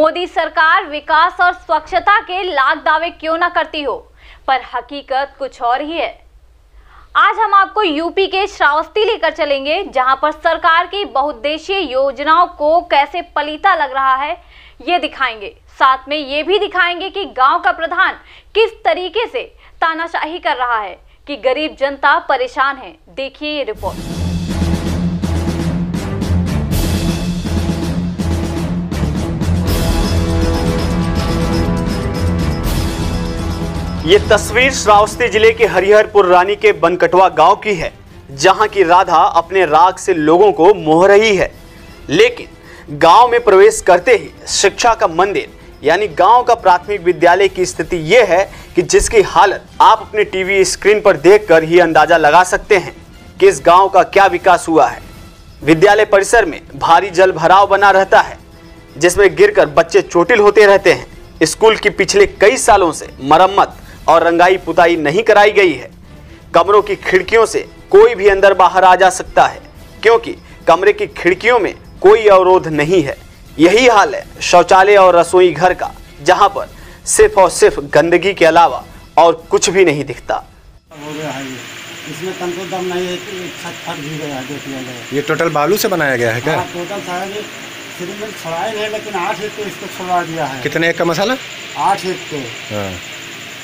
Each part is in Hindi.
मोदी सरकार विकास और स्वच्छता के लाख दावे क्यों ना करती हो? पर हकीकत कुछ और ही है। आज हम आपको यूपी के श्रावस्ती लेकर चलेंगे, जहाँ पर सरकार की बहुउद्देशीय योजनाओं को कैसे पलीता लग रहा है, ये दिखाएँगे। साथ में ये भी दिखाएँगे कि गाँव का प्रधान किस तरीके से तानाशाही कर रहा है, कि गरीब जनता परेशान है। देखिए ये रिपोर्ट। ये तस्वीर श्रावस्ती ज़िले के हरिहरपुर रानी के बनकटवा गाँव की है, जहाँ की राधा अपने राग से लोगों को मोह रही है। लेकिन गाँव में प्रवेश करते ही शिक्षा का मंदिर, यानी गाँव का प्राथमिक विद्यालय की स्थिति ये है कि जिसकी हालत आप अपने टीवी स्क्रीन पर देखकर ही अंदाज़ा लगा सकते हैं कि इस गाँव का क्या विकास हुआ है। विद्यालय परिसर में भारी जल भराव बना रहता है, जिसमें गिरकर बच्चे चोटिल होते रहते हैं। स्कूल की पिछले कई सालों से मरम्मत और रंगाई पुताई नहीं कराई गई है। कमरों की खिड़कियों से कोई भी अंदर बाहर आ जा सकता है क्योंकि कमरे की खिड़कियों में कोई अवरोध नहीं है। यही हाल है शौचालय और रसोई घर का जहाँ पर सिर्फ़ और सिर्फ़ गंदगी के अलावा और कुछ भी नहीं दिखता। है इसमें तन को दम नहीं है कि छत फट भी गया देख लिया गया ये टोटल बालू से बनाया गया है क्या? हाँ टोटल शायद ये सिरिंज छुड़ाए नहीं लेकिन आठ एक को इसको छुड़वा दिया है। कितने एक का मसाला? आठ एक को हाँ। तो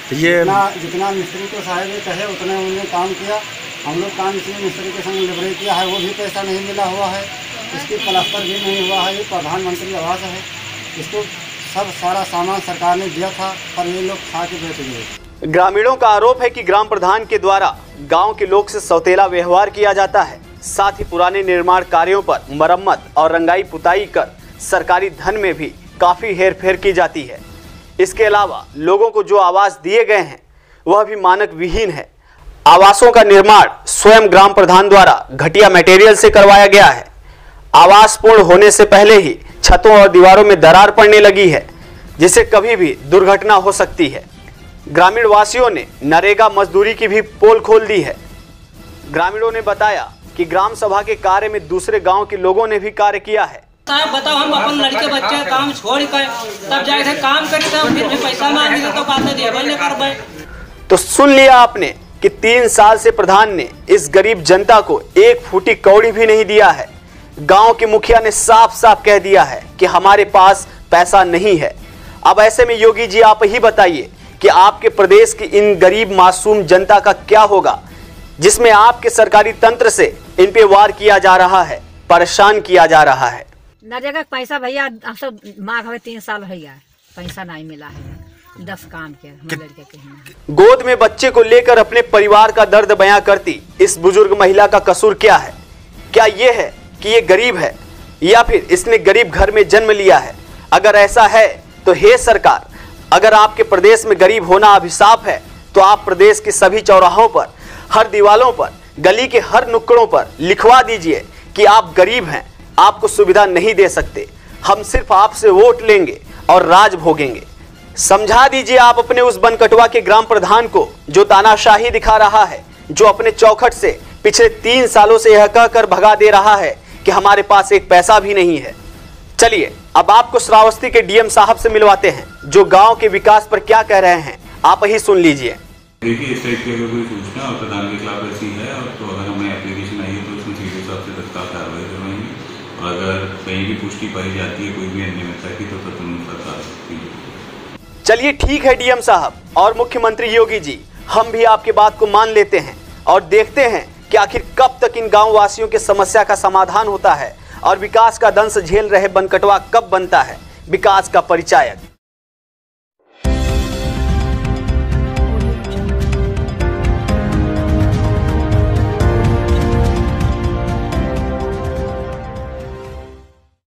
ये जितना जितना मिस्त्री को साहब ये कहे उतने उन्होंने काम किया। हम लोग काम इसलिए मिस्त्री के संग लेबरे किया है वो भी पैसा नहीं मिला हुआ है। इसकी प्लास्टर भी नहीं हुआ है ये प्रधानमंत्री आवास है। इसको सब सारा सामान सरकार ने दिया था पर ये लोग खा के बैठ गए। ग्रामीणों का आरोप है कि ग्राम प्रधान के द्वारा गाँव के लोग से सौतेला व्यवहार किया जाता है। साथ ही पुराने निर्माण कार्यों पर मरम्मत और रंगाई पुताई कर सरकारी धन में भी काफ़ी हेर फेर की जाती है। इसके अलावा लोगों को जो आवास दिए गए हैं, वह भी मानक विहीन है। आवासों का निर्माण स्वयं ग्राम प्रधान द्वारा घटिया मटेरियल से करवाया गया है। आवास पूर्ण होने से पहले ही छतों और दीवारों में दरार पड़ने लगी है, जिससे कभी भी दुर्घटना हो सकती है। ग्रामीण वासियों ने नरेगा मजदूरी की भी पोल खोल दी है। ग्रामीणों ने बताया कि ग्राम सभा के कार्य में दूसरे गाँव के लोगों ने भी कार्य किया है। साहब बताओ हम अपन लड़के बच्चे काम छोड़ कर तब जाके काम करी तब फिर भी पैसा मांगे तो बात नहीं करबे तो सुन लिया आपने कि तीन साल से प्रधान ने इस गरीब जनता को एक फूटी कौड़ी भी नहीं दिया है। गाँव के मुखिया ने साफ़ साफ़ कह दिया है कि हमारे पास पैसा नहीं है। अब ऐसे में योगी जी आप ही बताइए कि आपके प्रदेश की इन गरीब मासूम जनता का क्या होगा जिसमें आपके सरकारी तंत्र से इन पे वार किया जा रहा है परेशान किया जा रहा है। नरेगा के पैसा भैया हम सब माँ हमें तीन साल भैया पैसा नहीं मिला है। दस काम के लड़के के गोद में बच्चे को लेकर अपने परिवार का दर्द बयां करती, इस बुज़ुर्ग महिला का कसूर क्या है? क्या ये है कि ये गरीब है? या फिर इसने गरीब घर में जन्म लिया है? अगर ऐसा है तो हे सरकार, अगर आपके प्रदेश में गरीब होना अभिशाप है तो आप प्रदेश के सभी चौराहों पर, हर दीवालों पर, गली के हर नुक्कड़ों पर लिखवा दीजिए कि आप गरीब हैं। आपको सुविधा नहीं दे सकते। हम सिर्फ़ आपसे वोट लेंगे और राज भोगेंगे। समझा दीजिए आप अपने उस बनकटवा के ग्राम प्रधान को, जो तानाशाही दिखा रहा है, जो अपने चौखट से पिछले तीन सालों से यह कहकर भगा दे रहा है कि हमारे पास एक पैसा भी नहीं है। चलिए, अब आपको श्रावस्ती के डीएम साहब से मिलवाते हैं, जो गाँव के विकास पर क्या कह रहे हैं। आप ही सुन लीजिए। देखिए, इस टाइप की अगर कोई सूचना और प्रधान के खिलाफ ऐसी है, और तो अगर हमें एप्लीकेशन आई है तो उसमें सीधे हिसाब से तत्काल कार्रवाई और अगर कहीं भी पुष्टि पाई जाती है कोई भी अनियमितता की तो तत्काल कार्रवाई चलिए ठीक है, डीएम साहब और मुख्यमंत्री योगी जी, हम भी आपकी बात को मान लेते हैं और देखते हैं कि आखिर कब तक इन गाँव वासियों के समस्या का समाधान होता है और विकास का दंश झेल रहे बनकटवा कब बनता है। विकास का परिचायक।